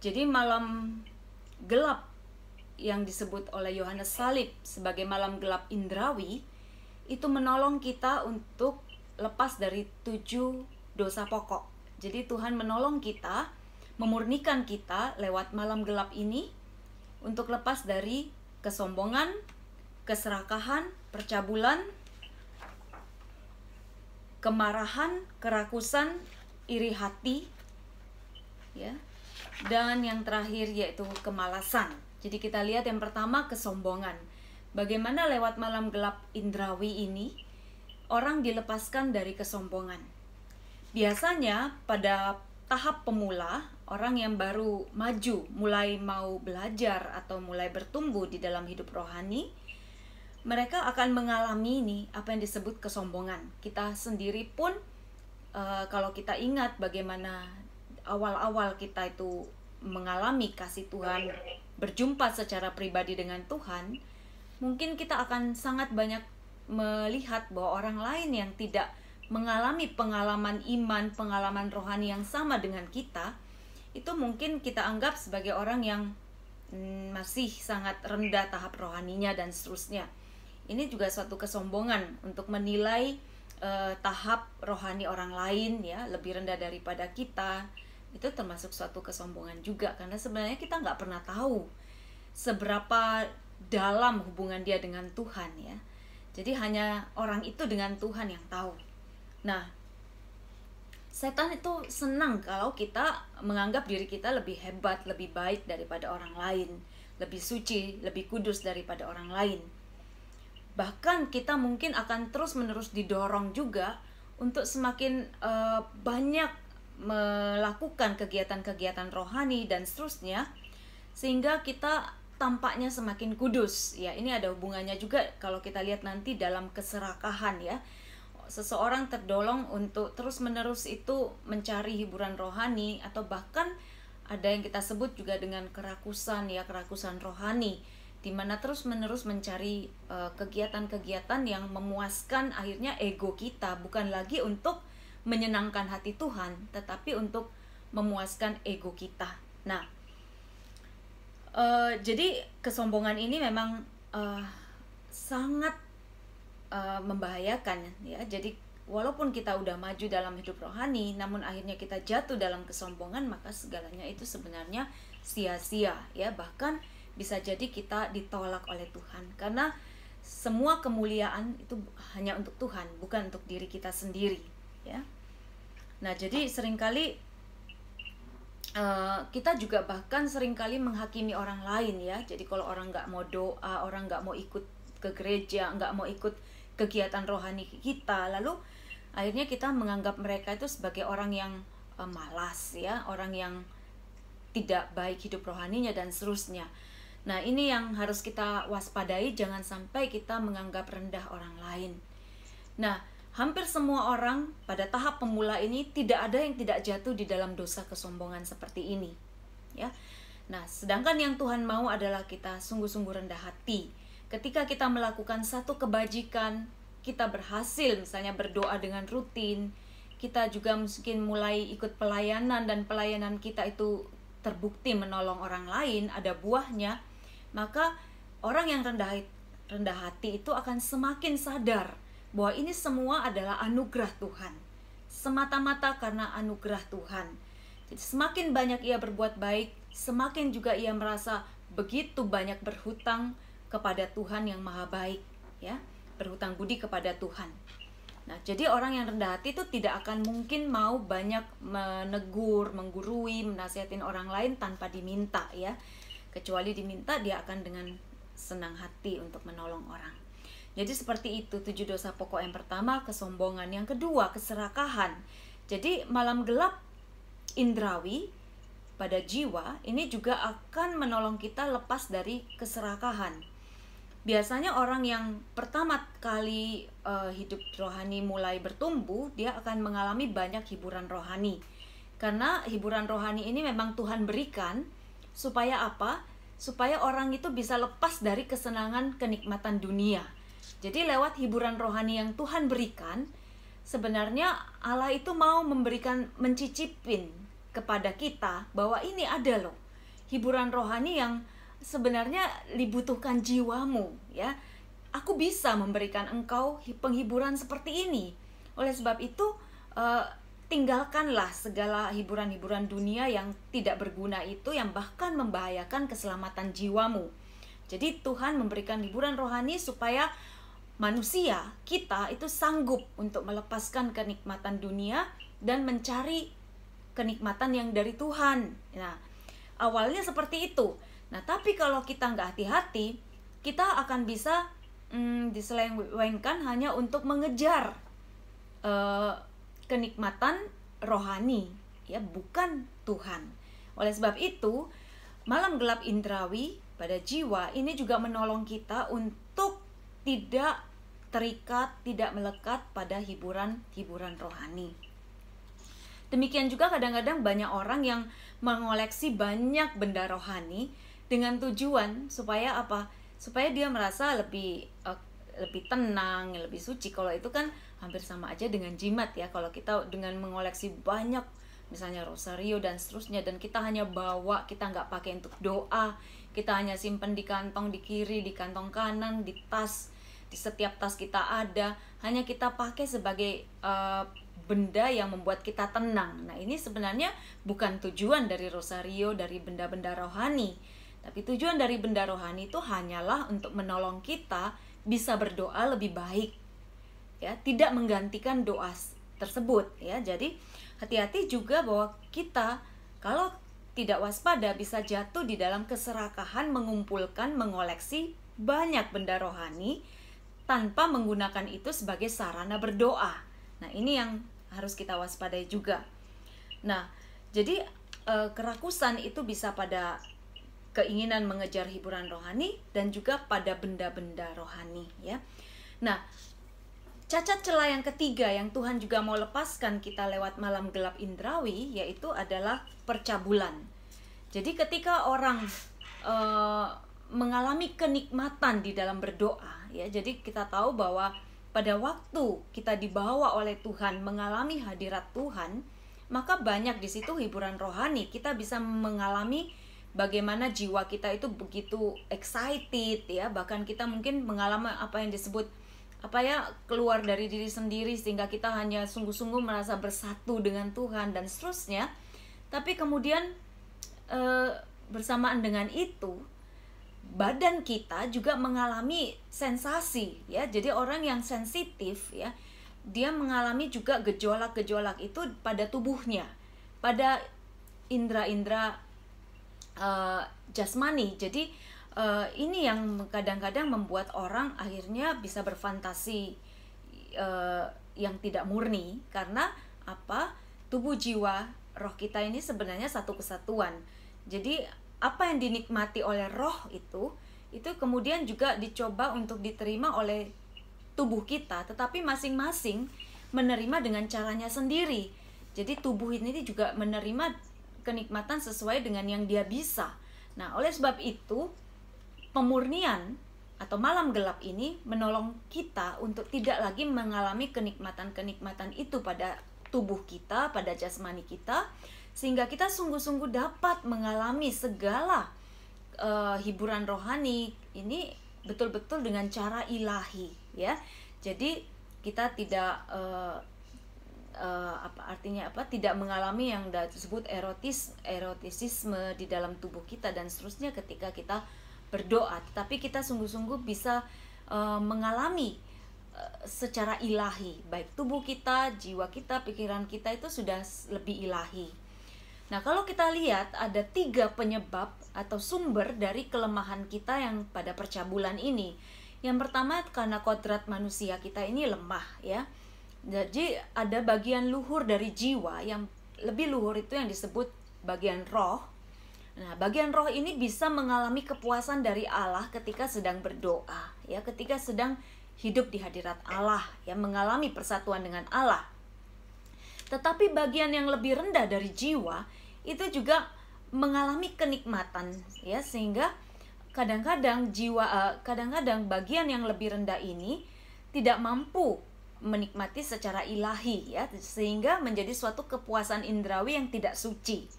Jadi malam gelap yang disebut oleh Yohanes Salib sebagai malam gelap indrawi itu menolong kita untuk lepas dari tujuh dosa pokok. Jadi Tuhan menolong kita, memurnikan kita lewat malam gelap ini untuk lepas dari kesombongan, keserakahan, percabulan, kemarahan, kerakusan, iri hati, ya. Dan yang terakhir yaitu kemalasan. Jadi kita lihat yang pertama kesombongan. Bagaimana lewat malam gelap indrawi ini orang dilepaskan dari kesombongan. Biasanya pada tahap pemula, orang yang baru maju, mulai mau belajar atau mulai bertumbuh di dalam hidup rohani, mereka akan mengalami ini apa yang disebut kesombongan. Kita sendiri pun uh, kalau kita ingat bagaimana awal-awal kita itu mengalami kasih Tuhan berjumpa secara pribadi dengan Tuhan, mungkin kita akan sangat banyak melihat bahwa orang lain yang tidak mengalami pengalaman iman, pengalaman rohani yang sama dengan kita, itu mungkin kita anggap sebagai orang yang mm, masih sangat rendah tahap rohaninya dan seterusnya. Ini juga suatu kesombongan untuk menilai uh, tahap rohani orang lain ya lebih rendah daripada kita itu termasuk suatu kesombongan juga karena sebenarnya kita nggak pernah tahu seberapa dalam hubungan dia dengan Tuhan ya. Jadi hanya orang itu dengan Tuhan yang tahu. Nah setan itu senang kalau kita menganggap diri kita lebih hebat lebih baik daripada orang lain lebih suci lebih kudus daripada orang lain. Bahkan kita mungkin akan terus menerus didorong juga untuk semakin uh, banyak melakukan kegiatan-kegiatan rohani dan seterusnya sehingga kita tampaknya semakin kudus. Ya ini ada hubungannya juga kalau kita lihat nanti dalam keserakahan ya. Seseorang terdolong untuk terus menerus itu mencari hiburan rohani atau bahkan ada yang kita sebut juga dengan kerakusan ya kerakusan rohani di mana terus menerus mencari eh, kegiatan-kegiatan uh, yang memuaskan akhirnya ego kita bukan lagi untuk menyenangkan hati Tuhan, tetapi untuk memuaskan ego kita. Nah, uh, jadi kesombongan ini memang uh, sangat uh, membahayakan ya. Jadi walaupun kita udah maju dalam hidup rohani, namun akhirnya kita jatuh dalam kesombongan, maka segalanya itu sebenarnya sia-sia ya. Bahkan bisa jadi kita ditolak oleh Tuhan karena semua kemuliaan itu hanya untuk Tuhan, bukan untuk diri kita sendiri ya. Nah jadi sering kali uh, kita juga bahkan sering kali menghakimi orang lain ya. Jadi kalau orang nggak mau doa orang nggak mau ikut ke gereja nggak mau ikut kegiatan rohani kita lalu akhirnya kita menganggap mereka itu sebagai orang yang uh, malas ya. Orang yang tidak baik hidup rohaninya dan seterusnya. Nah, ini yang harus kita waspadai, jangan sampai kita menganggap rendah orang lain. Nah, hampir semua orang pada tahap pemula ini tidak ada yang tidak jatuh di dalam dosa kesombongan seperti ini ya. Nah sedangkan yang Tuhan mau adalah kita sungguh-sungguh rendah hati. Ketika kita melakukan satu kebajikan kita berhasil misalnya berdoa dengan rutin kita juga mungkin mulai ikut pelayanan dan pelayanan kita itu terbukti menolong orang lain ada buahnya maka orang yang rendah rendah hati itu akan semakin sadar bahwa ini semua adalah anugerah Tuhan. Semata-mata karena anugerah Tuhan. Jadi semakin banyak ia berbuat baik, semakin juga ia merasa begitu banyak berhutang kepada Tuhan yang maha baik, ya, berhutang budi kepada Tuhan. Nah, jadi orang yang rendah hati itu tidak akan mungkin mau banyak menegur, menggurui, menasihatin orang lain tanpa diminta, ya. Kecuali diminta, dia akan dengan senang hati untuk menolong orang. Jadi seperti itu tujuh dosa pokok yang pertama kesombongan, yang kedua keserakahan. Jadi malam gelap indrawi pada jiwa ini juga akan menolong kita lepas dari keserakahan. Biasanya orang yang pertama kali uh, hidup rohani mulai bertumbuh, dia akan mengalami banyak hiburan rohani. Karena hiburan rohani ini memang Tuhan berikan supaya apa? Supaya orang itu bisa lepas dari kesenangan kenikmatan dunia jadi lewat hiburan rohani yang Tuhan berikan, sebenarnya Allah itu mau memberikan mencicipin kepada kita bahwa ini ada loh hiburan rohani yang sebenarnya dibutuhkan jiwamu ya. Aku bisa memberikan engkau penghiburan seperti ini. Oleh sebab itu uh, tinggalkanlah segala hiburan-hiburan dunia yang tidak berguna itu yang bahkan membahayakan keselamatan jiwamu. Jadi Tuhan memberikan hiburan rohani supaya manusia kita itu sanggup untuk melepaskan kenikmatan dunia dan mencari kenikmatan yang dari Tuhan. Nah, awalnya seperti itu. Nah, tapi kalau kita nggak hati-hati, kita akan bisa hmm, diselewengkan hanya untuk mengejar uh, kenikmatan rohani, ya bukan Tuhan. Oleh sebab itu, malam gelap indrawi pada jiwa ini juga menolong kita untuk tidak terikat, tidak melekat pada hiburan-hiburan rohani. Demikian juga kadang-kadang banyak orang yang mengoleksi banyak benda rohani dengan tujuan supaya apa? Supaya dia merasa lebih uh, lebih tenang, lebih suci. Kalau itu kan hampir sama aja dengan jimat ya. Kalau kita dengan mengoleksi banyak misalnya rosario dan seterusnya dan kita hanya bawa, kita nggak pakai untuk doa, kita hanya simpan di kantong di kiri, di kantong kanan, di tas, di setiap tas kita ada, hanya kita pakai sebagai uh, benda yang membuat kita tenang. Nah, ini sebenarnya bukan tujuan dari rosario dari benda-benda rohani. Tapi tujuan dari benda rohani itu hanyalah untuk menolong kita bisa berdoa lebih baik. Ya, tidak menggantikan doa tersebut ya. Jadi, hati-hati juga bahwa kita kalau tidak waspada bisa jatuh di dalam keserakahan mengumpulkan, mengoleksi banyak benda rohani tanpa menggunakan itu sebagai sarana berdoa. Nah, ini yang harus kita waspadai juga. Nah, jadi e, kerakusan itu bisa pada keinginan mengejar hiburan rohani dan juga pada benda-benda rohani ya. Nah, cacat celah yang ketiga yang Tuhan juga mau lepaskan kita lewat malam gelap indrawi yaitu adalah percabulan. Jadi ketika orang e, mengalami kenikmatan di dalam berdoa ya, jadi kita tahu bahwa pada waktu kita dibawa oleh Tuhan mengalami hadirat Tuhan, maka banyak di situ hiburan rohani. Kita bisa mengalami bagaimana jiwa kita itu begitu excited ya, bahkan kita mungkin mengalami apa yang disebut apa ya keluar dari diri sendiri sehingga kita hanya sungguh-sungguh merasa bersatu dengan Tuhan dan seterusnya. Tapi kemudian e, bersamaan dengan itu badan kita juga mengalami sensasi ya. Jadi orang yang sensitif ya dia mengalami juga gejolak-gejolak itu pada tubuhnya pada indera-indera uh, jasmani. Jadi uh, ini yang kadang-kadang membuat orang akhirnya bisa berfantasi uh, yang tidak murni. Karena apa? Tubuh jiwa roh kita ini sebenarnya satu kesatuan. Jadi apa yang dinikmati oleh roh itu itu kemudian juga dicoba untuk diterima oleh tubuh kita tetapi masing-masing menerima dengan caranya sendiri. Jadi tubuh ini juga menerima kenikmatan sesuai dengan yang dia bisa. Nah oleh sebab itu pemurnian atau malam gelap ini menolong kita untuk tidak lagi mengalami kenikmatan-kenikmatan itu pada tubuh kita, pada jasmani kita, sehingga kita sungguh-sungguh dapat mengalami segala uh, hiburan rohani ini betul-betul dengan cara ilahi ya. Jadi kita tidak uh, uh, apa artinya apa tidak mengalami yang disebut erotis erotisisme di dalam tubuh kita dan seterusnya ketika kita berdoa. Tapi kita sungguh-sungguh bisa uh, mengalami secara ilahi. Baik tubuh kita jiwa kita pikiran kita itu sudah lebih ilahi Nah, kalau kita lihat ada tiga penyebab atau sumber dari kelemahan kita yang pada percabulan ini. Yang pertama karena kodrat manusia kita ini lemah ya. Jadi ada bagian luhur dari jiwa yang lebih luhur itu yang disebut bagian roh. Nah, bagian roh ini bisa mengalami kepuasan dari Allah ketika sedang berdoa, ya, ketika sedang hidup di hadirat Allah, ya, mengalami persatuan dengan Allah. Tetapi bagian yang lebih rendah dari jiwa itu juga mengalami kenikmatan ya. Sehingga kadang-kadang jiwa eh, kadang-kadang bagian yang lebih rendah ini tidak mampu menikmati secara ilahi ya. Sehingga menjadi suatu kepuasan indrawi yang tidak suci.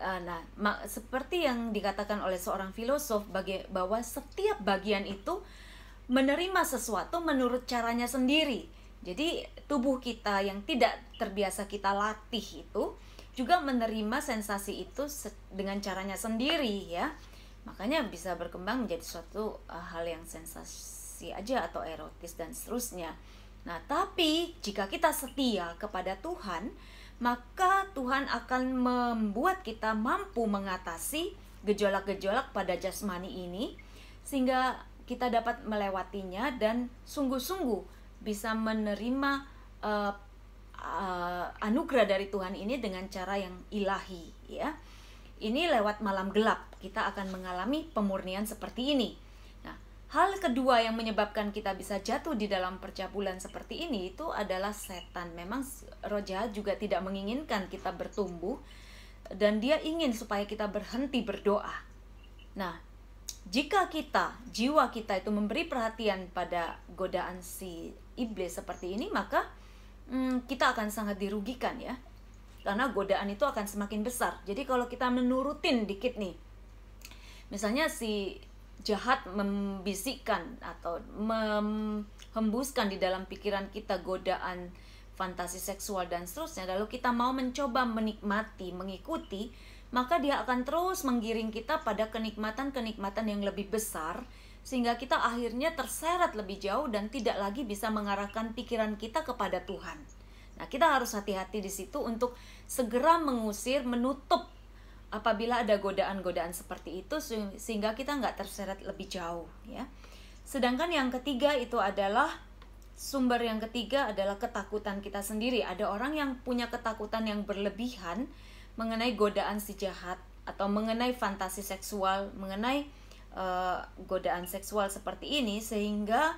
Uh, nah seperti yang dikatakan oleh seorang filosof bahwa setiap bagian itu menerima sesuatu menurut caranya sendiri jadi tubuh kita yang tidak terbiasa kita latih itu juga menerima sensasi itu dengan caranya sendiri ya. Makanya bisa berkembang menjadi suatu uh, hal yang sensasi aja atau erotis dan seterusnya. Nah tapi jika kita setia kepada Tuhan maka Tuhan akan membuat kita mampu mengatasi gejolak-gejolak pada jasmani ini sehingga kita dapat melewatinya dan sungguh-sungguh bisa menerima uh, uh, anugerah dari Tuhan ini dengan cara yang ilahi ya. Ini lewat malam gelap kita akan mengalami pemurnian seperti ini. Nah, hal kedua yang menyebabkan kita bisa jatuh di dalam percabulan seperti ini itu adalah setan. Memang roh jahat juga tidak menginginkan kita bertumbuh dan dia ingin supaya kita berhenti berdoa. Nah, jika kita, jiwa kita itu memberi perhatian pada godaan si iblis seperti ini, maka hmm, kita akan sangat dirugikan ya. Karena godaan itu akan semakin besar. Jadi kalau kita menurutin dikit nih misalnya si jahat membisikkan atau menghembuskan di dalam pikiran kita godaan fantasi seksual dan seterusnya lalu kita mau mencoba menikmati mengikuti maka dia akan terus menggiring kita pada kenikmatan-kenikmatan yang lebih besar sehingga kita akhirnya terseret lebih jauh dan tidak lagi bisa mengarahkan pikiran kita kepada Tuhan. Nah, kita harus hati-hati di situ untuk segera mengusir, menutup apabila ada godaan-godaan seperti itu sehingga kita nggak terseret lebih jauh ya. Sedangkan yang ketiga itu adalah sumber yang ketiga adalah ketakutan kita sendiri. Ada orang yang punya ketakutan yang berlebihan mengenai godaan si jahat atau mengenai fantasi seksual, mengenai uh, godaan seksual seperti ini sehingga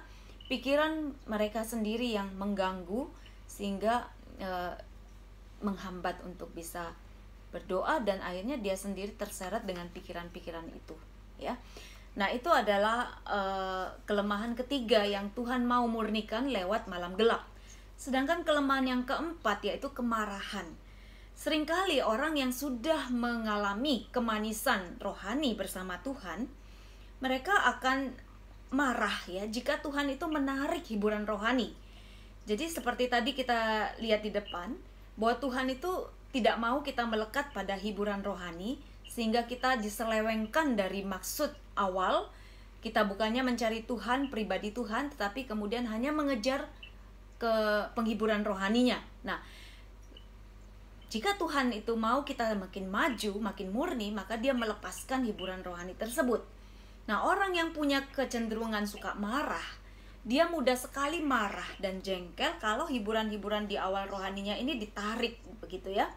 pikiran mereka sendiri yang mengganggu sehingga uh, menghambat untuk bisa berdoa dan akhirnya dia sendiri terseret dengan pikiran-pikiran itu ya. Nah itu adalah uh, kelemahan ketiga yang Tuhan mau murnikan lewat malam gelap. Sedangkan kelemahan yang keempat yaitu kemarahan. Seringkali orang yang sudah mengalami kemanisan rohani bersama Tuhan mereka akan marah ya jika Tuhan itu menarik hiburan rohani. Jadi seperti tadi kita lihat di depan bahwa Tuhan itu tidak mau kita melekat pada hiburan rohani sehingga kita diselewengkan dari maksud awal kita bukannya mencari Tuhan pribadi Tuhan tetapi kemudian hanya mengejar ke penghiburan rohaninya. Nah, jika Tuhan itu mau kita makin maju, makin murni, maka dia melepaskan hiburan rohani tersebut. Nah, orang yang punya kecenderungan suka marah, dia mudah sekali marah dan jengkel kalau hiburan-hiburan di awal rohaninya ini ditarik begitu ya.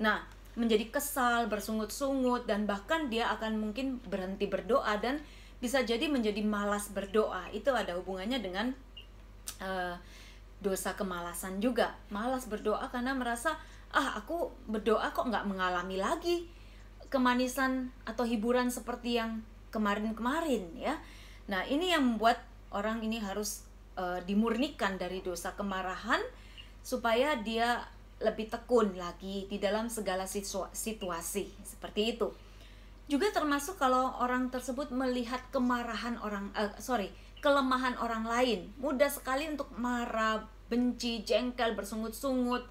Nah, menjadi kesal, bersungut-sungut dan bahkan dia akan mungkin berhenti berdoa dan bisa jadi menjadi malas berdoa. Itu ada hubungannya dengan uh, dosa kemalasan juga. Malas berdoa karena merasa ah aku berdoa kok nggak mengalami lagi kemanisan atau hiburan seperti yang kemarin-kemarin ya. Nah, ini yang membuat orang ini harus uh, dimurnikan dari dosa kemarahan supaya dia lebih tekun lagi di dalam segala situasi seperti itu. Juga termasuk kalau orang tersebut melihat kemarahan orang uh, sorry, kelemahan orang lain, mudah sekali untuk marah, benci, jengkel, bersungut-sungut,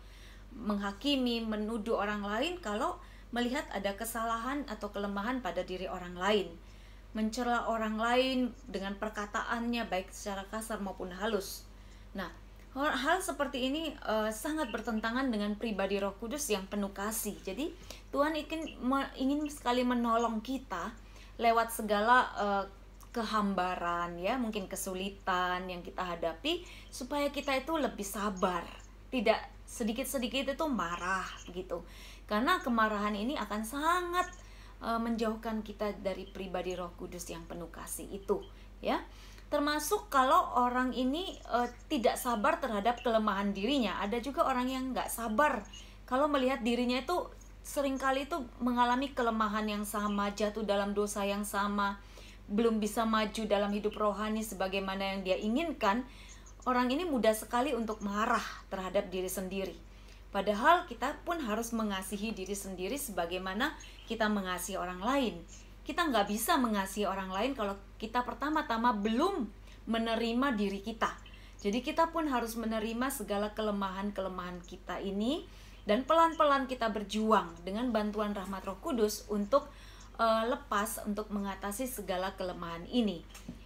menghakimi, menuduh orang lain kalau melihat ada kesalahan atau kelemahan pada diri orang lain mencela orang lain dengan perkataannya baik secara kasar maupun halus. Nah, hal seperti ini uh, sangat bertentangan dengan pribadi Roh Kudus yang penuh kasih. Jadi, Tuhan ingin ingin sekali menolong kita lewat segala uh, kehambaran ya, mungkin kesulitan yang kita hadapi supaya kita itu lebih sabar, tidak sedikit-sedikit itu marah gitu. Karena kemarahan ini akan sangat uh, menjauhkan kita dari pribadi Roh Kudus yang penuh kasih itu, ya. Termasuk kalau orang ini uh, tidak sabar terhadap kelemahan dirinya, ada juga orang yang nggak sabar kalau melihat dirinya itu sering kali itu mengalami kelemahan yang sama, jatuh dalam dosa yang sama, belum bisa maju dalam hidup rohani sebagaimana yang dia inginkan, orang ini mudah sekali untuk marah terhadap diri sendiri. Padahal kita pun harus mengasihi diri sendiri sebagaimana kita mengasihi orang lain. Kita nggak bisa mengasihi orang lain kalau kita pertama-tama belum menerima diri kita. Jadi kita pun harus menerima segala kelemahan-kelemahan kita ini dan pelan-pelan kita berjuang dengan bantuan rahmat Roh Kudus untuk uh, lepas untuk mengatasi segala kelemahan ini.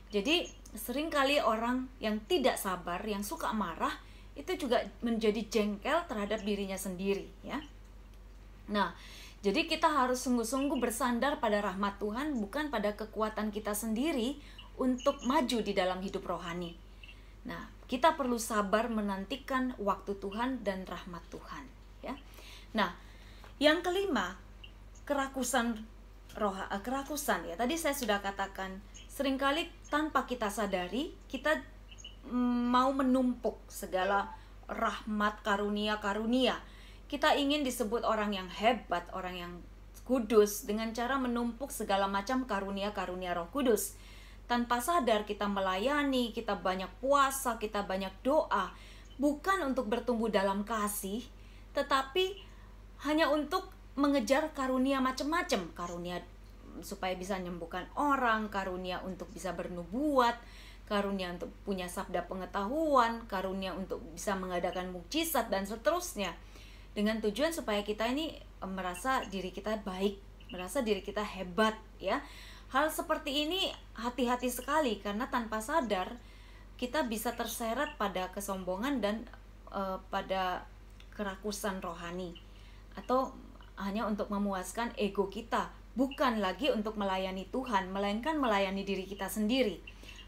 Jadi sering kali orang yang tidak sabar, yang suka marah itu juga menjadi jengkel terhadap dirinya sendiri ya. Nah, jadi kita harus sungguh-sungguh bersandar pada rahmat Tuhan bukan pada kekuatan kita sendiri untuk maju di dalam hidup rohani. Nah, kita perlu sabar menantikan waktu Tuhan dan rahmat Tuhan, ya. Nah, yang kelima, kerakusan roh eh, kerakusan ya. Tadi saya sudah katakan, sering kali tanpa kita sadari, kita mau menumpuk segala rahmat karunia-karunia. Kita ingin disebut orang yang hebat, orang yang kudus dengan cara menumpuk segala macam karunia-karunia Roh Kudus tanpa sadar kita melayani, kita banyak puasa, kita banyak doa, bukan untuk bertumbuh dalam kasih, tetapi hanya untuk mengejar karunia macam-macam, karunia supaya bisa menyembuhkan orang, karunia untuk bisa bernubuat, karunia untuk punya sabda pengetahuan, karunia untuk bisa mengadakan mukjizat dan seterusnya. Dengan tujuan supaya kita ini merasa diri kita baik, merasa diri kita hebat ya Hal seperti ini hati-hati sekali karena tanpa sadar kita bisa terseret pada kesombongan dan uh, pada kerakusan rohani atau hanya untuk memuaskan ego kita, bukan lagi untuk melayani Tuhan, melainkan melayani diri kita sendiri.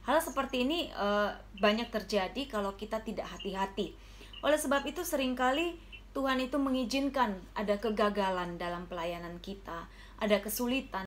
Hal seperti ini uh, banyak terjadi kalau kita tidak hati-hati. Oleh sebab itu sering kali Tuhan itu mengizinkan ada kegagalan dalam pelayanan kita, ada kesulitan